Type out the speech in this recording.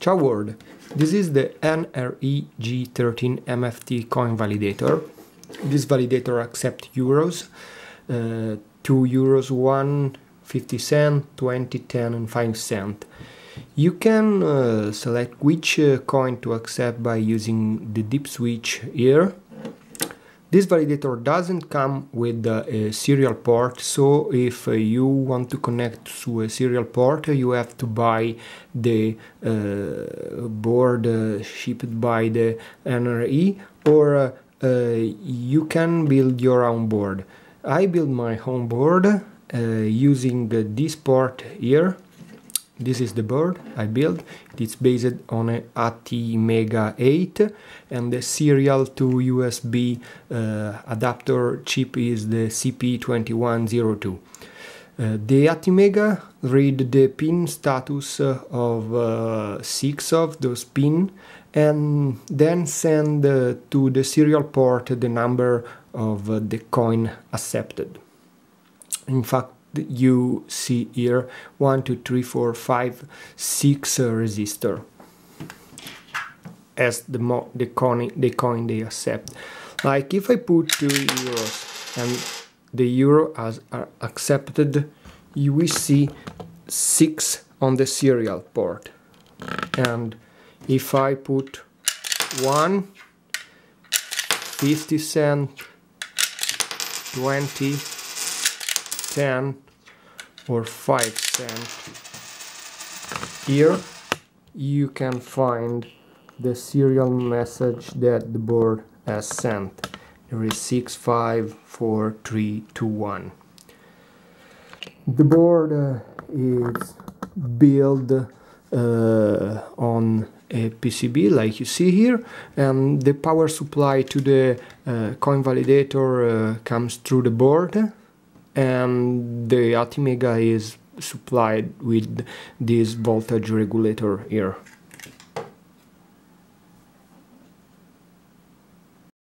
Ciao world! This is the NRI G13 MFT coin validator. This validator accepts euros, uh, 2 euros, 1, 50 cent, 20, 10 and 5 cent. You can uh, select which uh, coin to accept by using the dip switch here this validator doesn't come with a serial port, so if uh, you want to connect to a serial port, you have to buy the uh, board uh, shipped by the NRI, or uh, uh, you can build your own board. I build my own board uh, using this port here this is the board I built. It's based on a ATmega 8 and the serial to USB uh, adapter chip is the CP2102. Uh, the ATmega read the pin status uh, of uh, six of those pin and then send uh, to the serial port the number of uh, the coin accepted. In fact, you see here one two three four five six uh, resistor. As the mo the coin the coin they accept. Like if i put two euros and the euro as are accepted you will see six on the serial port. And if i put one 50 cent 20 10 or 5 cent here you can find the serial message that the board has sent. There is 654321 the board uh, is built uh, on a PCB like you see here and the power supply to the uh, coin validator uh, comes through the board and the ATmega is supplied with this voltage regulator here